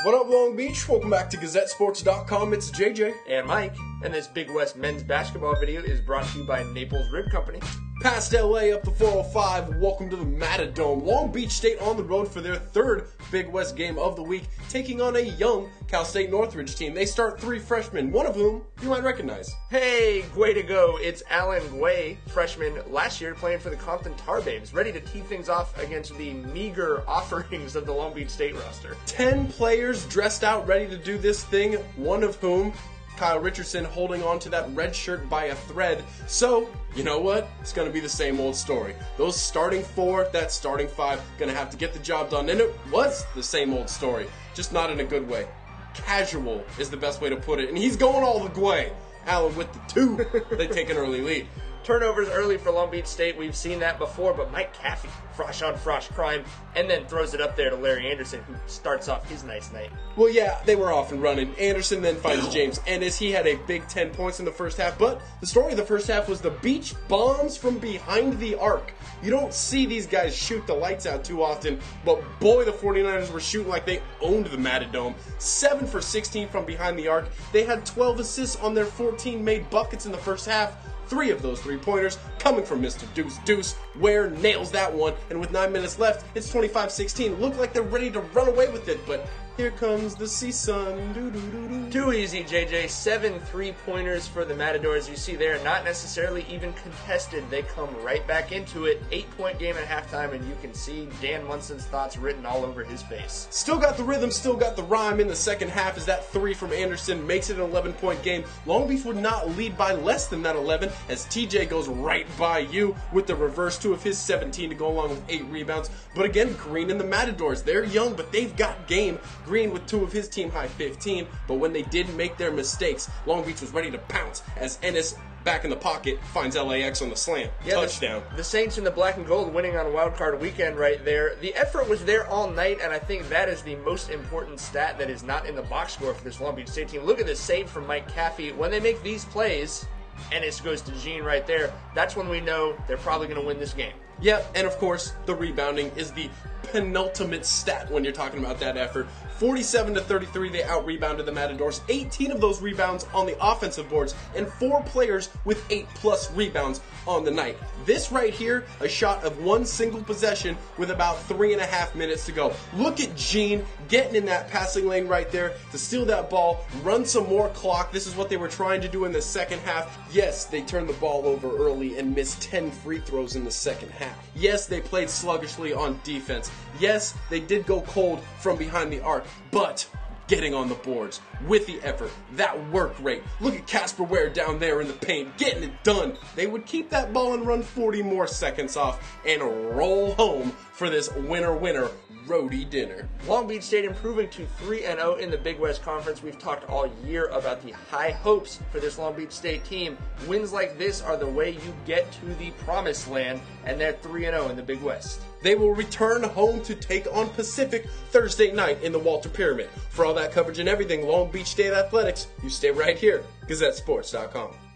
What up, Long Beach? Welcome back to GazetteSports.com. It's JJ. and Mike. And this Big West men's basketball video is brought to you by Naples Rib Company. Past LA up the 405. Welcome to the Matadome. Long Beach State on the road for their third Big West game of the week, taking on a young Cal State Northridge team. They start three freshmen, one of whom you might recognize. Hey, way to go. It's Allan Guei, freshman last year, playing for the Compton Tar Babes, ready to tee things off against the meager offerings of the Long Beach State roster. 10 players dressed out, ready to do this thing, one of whom Kyle Richardson holding on to that red shirt by a thread. So, you know what? It's going to be the same old story. Those starting four, that starting five, going to have to get the job done. And it was the same old story, just not in a good way. Casual is the best way to put it. And he's going all the way. Allan with the two. they take an early lead. Turnovers early for Long Beach State, we've seen that before, but Mike Caffey, frosh on frosh crime, and then throws it up there to Larry Anderson, who starts off his nice night. Well, yeah, they were off and running. Anderson then finds James Ennis. He had a big 10 points in the first half, but the story of the first half was the beach bombs from behind the arc. You don't see these guys shoot the lights out too often, but boy, the 49ers were shooting like they owned the Matadome. 7 for 16 from behind the arc. They had 12 assists on their 14 made buckets in the first half. Three of those three pointers coming from Mr. Deuce Deuce. Ware nails that one, and with nine minutes left, it's 25 16. Look like they're ready to run away with it, but here comes the sea sun. Too easy, JJ. Seven three pointers for the Matadors. You see they are not necessarily even contested. They come right back into it. Eight point game at halftime, and you can see Dan Monson's thoughts written all over his face. Still got the rhythm, still got the rhyme in the second half as that three from Anderson makes it an 11 point game. Long Beach would not lead by less than that 11 as TJ goes right by you with the reverse two of his 17 to go along with eight rebounds. But again, Greene and the Matadors, they're young, but they've got game. Greene with two of his team high 15, but when they didn't make their mistakes, Long Beach was ready to pounce as Ennis back in the pocket finds LAX on the slam. Yeah, the- Touchdown. The, Saints in the black and gold winning on wild card weekend right there. The effort was there all night, and I think that is the most important stat that is not in the box score for this Long Beach State team. Look at this save from Mike Caffey. When they make these plays, Ennis goes to Gene right there, that's when we know they're probably going to win this game. Yeah, and of course, the rebounding is the penultimate stat when you're talking about that effort. 47 to 33, they out rebounded the Matadors. 18 of those rebounds on the offensive boards, and four players with eight plus rebounds on the night. This right here, a shot of one single possession with about three and a half minutes to go. Look at Gene getting in that passing lane right there to steal that ball, run some more clock. This is what they were trying to do in the second half. Yes, they turned the ball over early and missed 10 free throws in the second half. Yes, they played sluggishly on defense. Yes, they did go cold from behind the arc, but getting on the boards with the effort, that work rate. Look at Casper Ware down there in the paint, getting it done. They would keep that ball and run 40 more seconds off and roll home for this winner winner roadie dinner. Long Beach State improving to 3 0 in the Big West Conference. We've talked all year about the high hopes for this Long Beach State team. Wins like this are the way you get to the promised land, and they're 3 0 in the Big West. They will return home to take on Pacific Thursday night in the Walter Pyramid. For all that coverage and everything Long Beach State Athletics, you stay right here, GazetteSports.com.